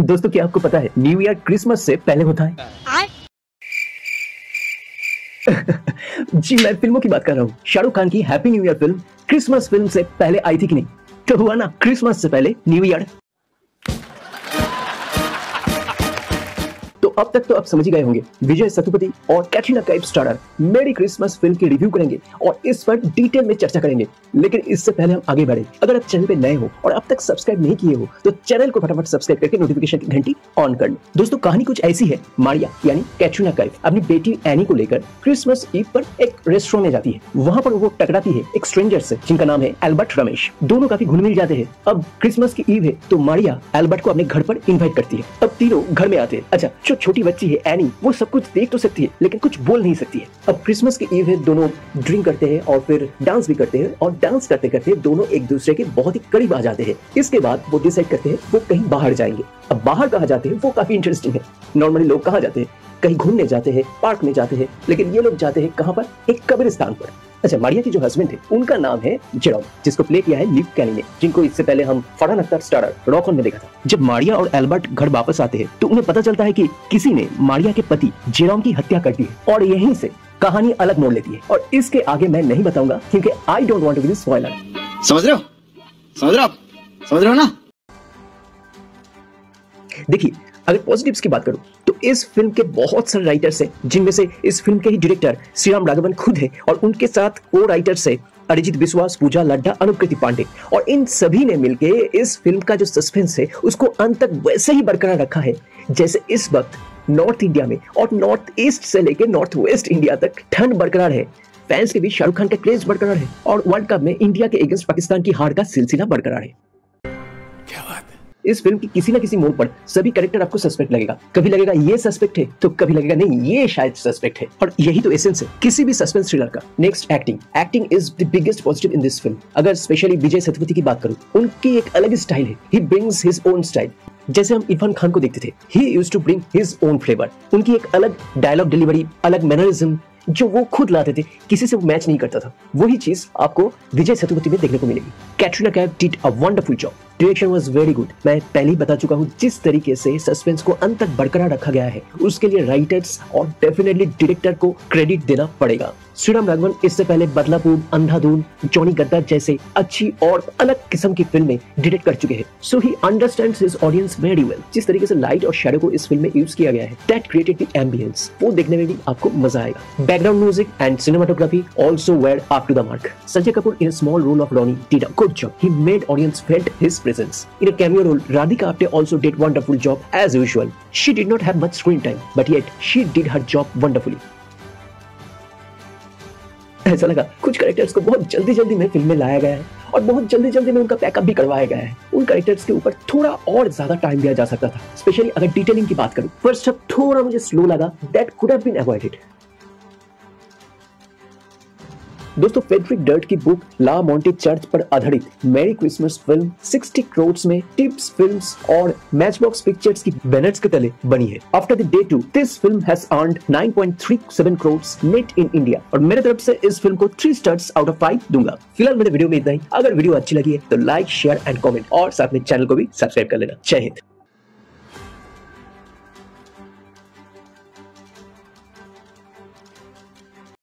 दोस्तों क्या आपको पता है न्यू ईयर क्रिसमस से पहले होता है। जी मैं फ़िल्मों की बात कर रहा हूँ। शाहरुख खान की happy new year film Christmas film से पहले आई थी कि नहीं? तो हुआ ना क्रिसमस से पहले न्यू ईयर अब तक तो आप समझ ही गए होंगे। विजय सतुपति और Katrina Kaif starrer merry Christmas film की रिव्यू करेंगे और इस पर डिटेल में चर्चा करेंगे। लेकिन इससे पहले हम आगे बढ़े। अगर आप चैनल पे नए हो और अब तक सब्सक्राइब नहीं किए हो तो चैनल को फटाफट सब्सक्राइब करके नोटिफिकेशन की घंटी ऑन कर लो। दोस्तों, कहानी कुछ ऐसी है, मारिया, यानी कैटरीना कैफ अपनी बेटी एनी को लेकर क्रिसमस ईव पर एक रेस्टोरेंट में जाती है। वहाँ पर वो टकराती है एक स्ट्रेंजर से, जिनका नाम है एल्बर्ट रमेश। दोनों काफ़ी घुल मिल जाते हैं। अब क्रिसमस की ईव है तो मारिया एल्बर्ट को अपने घर पर इन्वाइट करती है। अब तीनों घर में आते हैं। अच्छा छोटी बच्ची है एनी वो सब कुछ देख तो सकती है, लेकिन कुछ बोल नहीं सकती है। अब क्रिसमस के ईव है, दोनों ड्रिंक करते हैं और फिर डांस भी करते हैं और डांस करते करते दोनों एक दूसरे के बहुत ही करीब आ जाते हैं। इसके बाद वो डिसाइड करते हैं, वो कहीं बाहर जाएँगे। अब बाहर कहा जाते हैं, वो काफ़ी इंटरेस्टिंग है। नॉर्मली लोग कहा जाते हैं? कहीं घूमने जाते हैं पार्क में जाते हैं लेकिन ये लोग जाते हैं कहाँ पर? एक कब्रिस्तान पर। अच्छा मारिया की जो हस्बैंड थे उनका नाम है जेरोम जिसको प्ले किया है लिव कैली ने जिनको इससे पहले हम Farhan Akhtar starrer rock on में देखा था। जब मारिया और एल्बर्ट घर वापस आते हैं तो उन्हें पता चलता है कि किसी ने मारिया के पति जेरोम की हत्या कर दी है और यहीं से कहानी अलग मोड़ लेती है। और इसके आगे मैं नहीं बताऊँगा क्योंकि I don't want to be spoiler समझ रहे हो? समझ रहे हो समझ रहे हो ना? देखिए अगर पॉजिटिव्स की बात करूँ तो इस फ़िल्म के बहुत सारे राइटर्स हैं, जिनमें से इस फ़िल्म के ही डायरेक्टर श्रीराम राघवन खुद है और उनके साथ को राइटर्स है अरिजीत विश्वास पूजा लड्डा, अनुकृति पांडे। और इन सभी ने मिलके इस फ़िल्म का जो सस्पेंस है, उसको अंत तक वैसे ही बरकरार रखा है, जैसे इस वक्त नॉर्थ इंडिया में और नॉर्थ ईस्ट से लेकर नॉर्थ वेस्ट इंडिया तक ठंड बरकरार है। फैंस के बीच शाहरुख खान का क्रेज बरकरार है और वर्ल्ड कप में इंडिया के अगेंस्ट पाकिस्तान की हार का सिलसिला बरकरार है। इस फ़िल्म की किसी ना किसी मोड़ पर सभी करेक्टर आपको सस्पेक्ट लगेगा। कभी लगेगा ये सस्पेक्ट है तो कभी लगेगा नहीं, ये शायद सस्पेक्ट है। और यही तो एसेंस है, किसी भी सस्पेंस थ्रिलर का। Next acting acting is the biggest positive in this film अगर स्पेशली विजय सतपति की बात करूँ, उनकी एक अलग स्टाइल है। He brings his own style जैसे हम इरफान खान को देखते थे he used to bring his own flavour उनकी एक अलग डायलॉग डिलीवरी अलग मैनरिज्म जो वो खुद लाते थे, किसी से वो मैच नहीं करता था। वही चीज़ आपको विजय सेतुपति में देखने को मिलेगी। Katrina Kaif did a wonderful job direction was very good मैं पहले ही बता चुका हूँ, जिस तरीके से सस्पेंस को अंत तक बरकरार रखा गया है, उसके लिए राइटर्स और डेफिनेटली डायरेक्टर को क्रेडिट देना पड़ेगा। श्रीराम राघवन इससे पहले बदलापुर, अंधाधुन जॉनी गद्दार जैसे अच्छी और अलग किस्म की फ़िल्में डायरेक्ट कर चुके हैं। So he understand his audience very well जिस तरीके से लाइट और शेडो को इस फ़िल्म में यूज़ किया गया है दैट क्रिएटेड द एम्बियंस वो देखने में भी आपको मज़ा आएगा। Background music and cinematography also were up to the mark Sanjay Kapoor in small role of Ronnie did good job he made audience felt his presence. In a cameo role, Radhika Apte also did wonderful job as usual. She did not have much screen time, but yet she did her job wonderfully. ऐसा लगा कुछ characters को बहुत जल्दी जल्दी में film में लाया गया है और बहुत जल्दी जल्दी में उनका पैकअप भी करवाया गया है उन करेक्टर्स के ऊपर थोड़ा और ज़्यादा टाइम दिया जा सकता था स्पेशली अगर डिटेलिंग की बात करूँ फ़र्स्ट जब थोड़ा मुझे स्लो लगा that could have been avoided दोस्तों फेडरिक डर्ट की बुक ला मॉन्टी चर्च पर आधारित मैरी क्रिसमस फ़िल्म 60 करोड़ में टिप्स फिल्म्स और मैच बॉक्स पिक्चर्स की बैनर्स के तले बनी है। After the day two this film has earned 9.37 crore net in India और मेरे तरफ़ से इस फ़िल्म को three stars out of five दूँगा। फ़िलहाल मेरे वीडियो में इतना ही। अगर वीडियो अच्छी लगी है तो लाइक शेयर एंड कॉमेंट और साथ में चैनल को भी सब्सक्राइब कर लेना। हिंद।